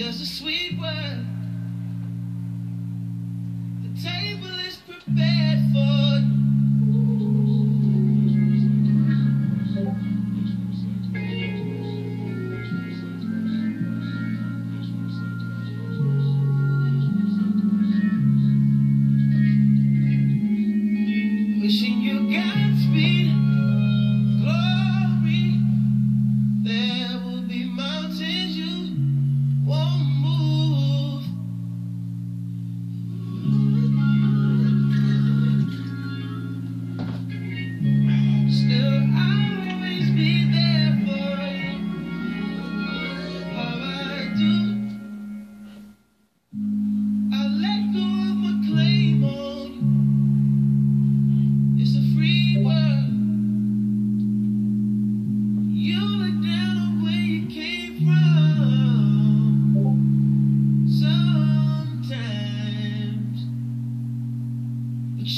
just a sweet word. The table is prepared for you. Wishing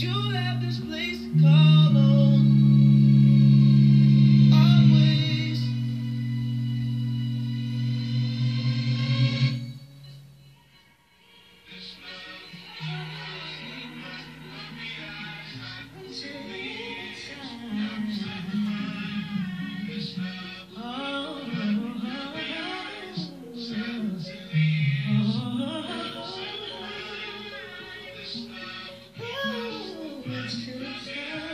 You You.